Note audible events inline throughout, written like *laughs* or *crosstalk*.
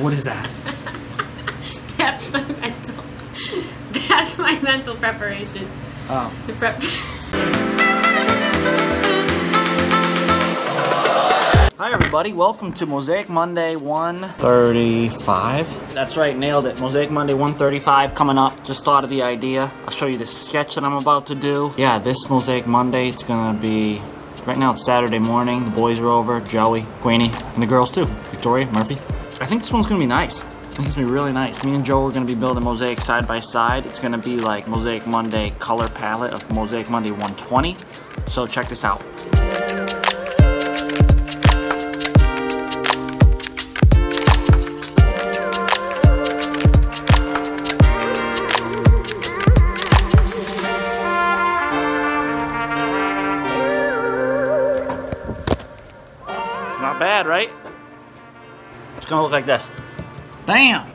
What is that? *laughs* That's my mental. That's my mental preparation Oh. to prep. Hi everybody, welcome to Mosaic Monday 135. That's right, nailed it. Mosaic Monday 135 coming up. Just thought of the idea. I'll show you the sketch that I'm about to do. Yeah, this Mosaic Monday, it's gonna be, right now it's Saturday morning. The boys are over, Joey, Queenie, and the girls too. Victoria, Murphy. I think this one's gonna be nice. I think it's gonna be really nice. Me and Joe are gonna be building Mosaic side by side. It's gonna be like Mosaic Monday color palette of Mosaic Monday 120. So check this out. Not bad, right? It's gonna look like this. Bam!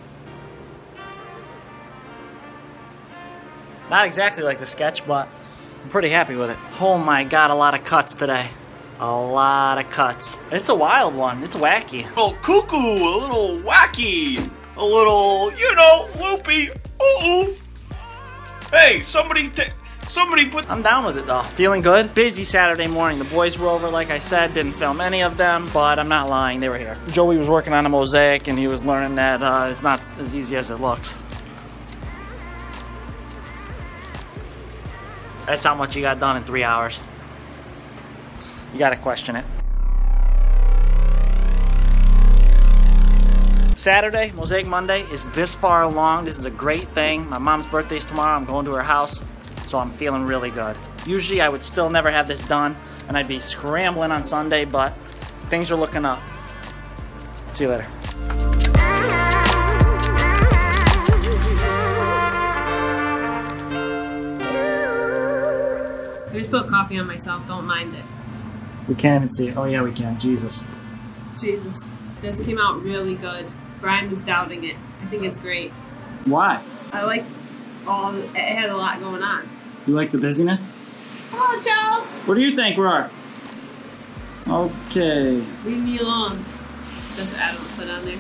Not exactly like the sketch, but I'm pretty happy with it. Oh my god, a lot of cuts today. A lot of cuts. It's a wild one. It's wacky. A little cuckoo, a little wacky, a little, you know, loopy. Ooh. Hey, somebody, ta- somebody put. I'm down with it though. Feeling good. Busy Saturday morning. The boys were over, like I said. Didn't film any of them, but I'm not lying. They were here. Joey was working on a mosaic, and he was learning that uh, it's not as easy as it looks. That's how much you got done in three hours. You gotta question it. Saturday, Mosaic Monday, is this far along. This is a great thing. My mom's birthday's tomorrow. I'm going to her house, so I'm feeling really good. Usually, I would still never have this done, and I'd be scrambling on Sunday, but things are looking up. See you later. I just put coffee on myself. Don't mind it. We can't even see it. Oh, yeah, we can. Jesus. Jesus. This came out really good. Brian was doubting it. I think it's great. Why? I like all. It had a lot going on. You like the busyness? Hello, Charles. What do you think, Roar? Okay. Leave me alone. That's what Adam put on there.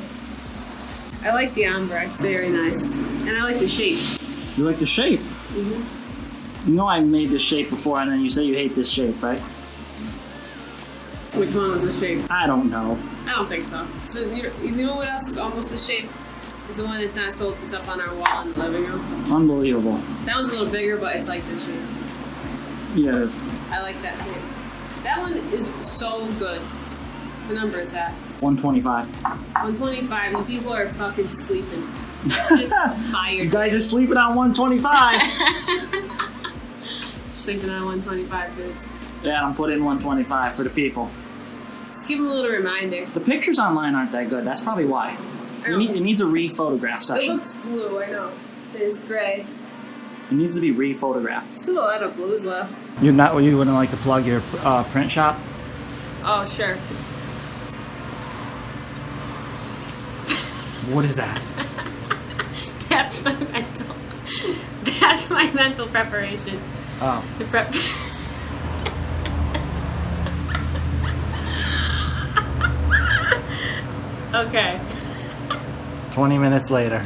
I like the ombre. Very nice. And I like the shape. You like the shape? Mm-hmm. You know I made this shape before, and then you say you hate this shape, right? Which one was the shape? I don't know. I don't think so. so you, you know what else is almost a shape? Is the one that's not sold. It's up on our wall in the living room. Unbelievable. That one's a little bigger, but it's like this shape. Yeah, it is. I like that shape. That one is so good. What number is that? 125. 125, and people are fucking sleeping. *laughs* Shit's You guys are sleeping on 125. *laughs* Sleeping on 125, dudes. yeah, I'm putting 125 for the people. Just give them a little reminder. The pictures online aren't that good. That's probably why. It, need, it needs a re-photograph It session. looks blue, I know. It's gray. It needs to be re-photographed. Still a lot of blues left. You're not. You wouldn't like to plug your uh, print shop? Oh, sure. What is that? *laughs* That's my mental. That's my mental preparation Oh, to prep. *laughs* okay. 20 minutes later.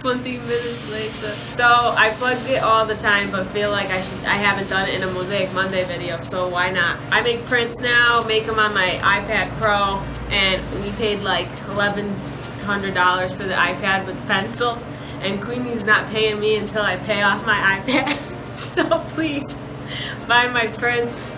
20 minutes later. So I plug it all the time, but feel like I should. I haven't done it in a Mosaic Monday video, so why not? I make prints now, make them on my iPad Pro, and we paid like $1,100 for the iPad with pencil. And Queenie's not paying me until I pay off my iPad. *laughs* so please buy my prints.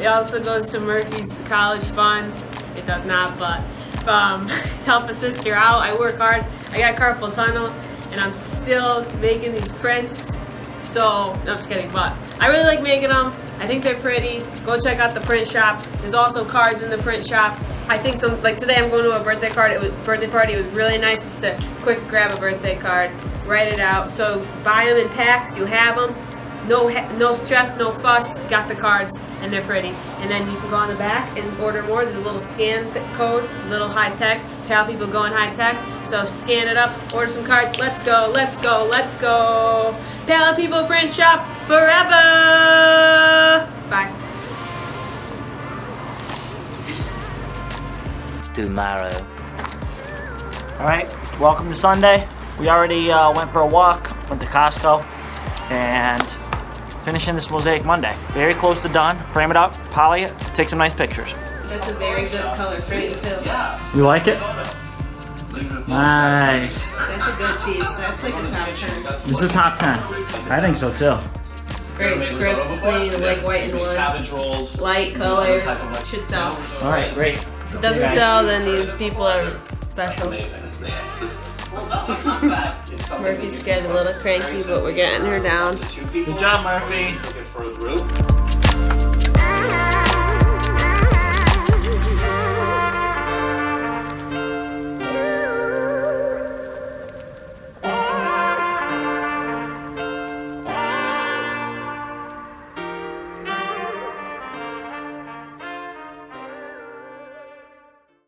It also goes to Murphy's college fund. It does not, but um, *laughs* help a sister out. I work hard. I got carpal tunnel, and I'm still making these prints. So, no, I'm just kidding, but I really like making them. I think they're pretty. Go check out the print shop. There's also cards in the print shop. I think some, like today I'm going to a birthday card. It was birthday party. It was really nice just to quick grab a birthday card, write it out. So buy them in packs. You have them. No, no stress, no fuss. Got the cards, and they're pretty. And then you can go on the back and order more. There's a little scan th- code, little high tech. How people going high tech. So scan it up, order some cards. Let's go, let's go, let's go. Pallet People Print Shop forever. Bye. tomorrow. All right, welcome to Sunday. We already uh, went for a walk, went to Costco, and finishing this Mosaic Monday. Very close to done. Frame it up, poly it, take some nice pictures. That's a very good color frame too. You like it? Nice. That's a good piece. That's like a top 10. This is a top 10. I think so too. Great, it's crisp, clean, like white and wood. Cabbage rolls. Light color. Should sell. All right, great. If it doesn't sell, then these people are special. Murphy's getting a little cranky, but we're getting her down. Good job, Murphy. For a group.